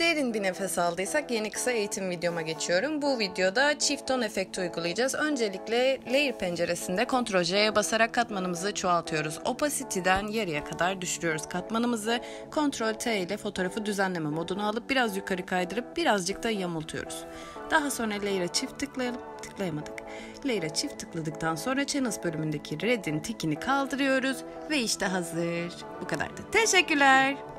Derin bir nefes aldıysak yeni kısa eğitim videoma geçiyorum. Bu videoda çift ton efekti uygulayacağız. Öncelikle layer penceresinde Ctrl J'ye basarak katmanımızı çoğaltıyoruz. Opacity'den yarıya kadar düşürüyoruz katmanımızı. Ctrl T ile fotoğrafı düzenleme moduna alıp biraz yukarı kaydırıp birazcık da yamultuyoruz. Daha sonra layer'a çift tıklayalım. Tıklayamadık. Layer'a çift tıkladıktan sonra channels bölümündeki red'in tikini kaldırıyoruz ve işte hazır. Bu kadar da. Teşekkürler.